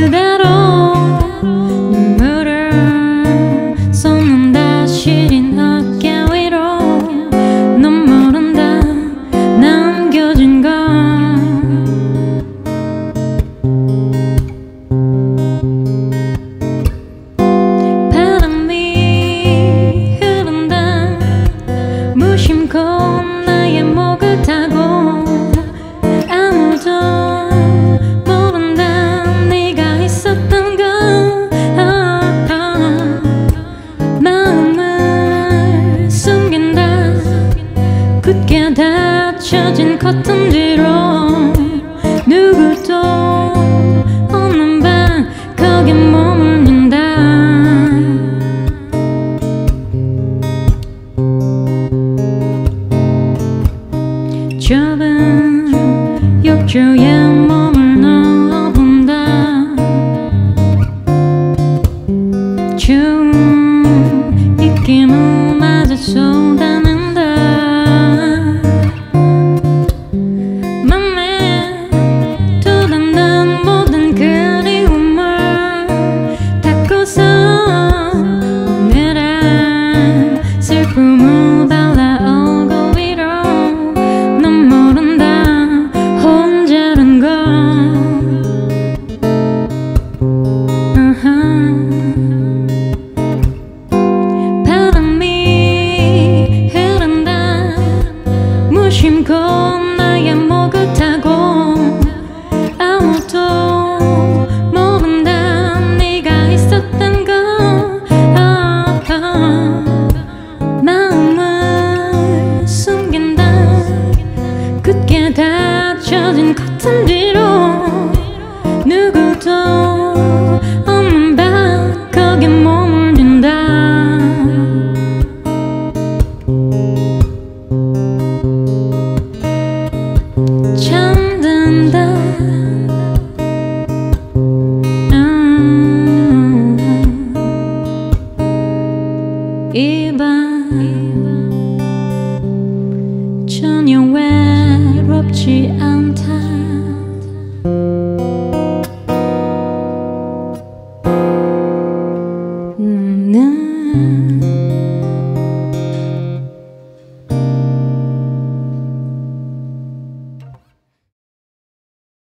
그대로 젖은 커튼 뒤로 누구도 없는 밤 거기 머물린다. 좁은 욕조에 모른다. 네가 있었던 거 아파. 마음을 숨긴다. 굳게 닫혀진 커튼 뒤로 누구 이 밤. 전혀 외롭지 않아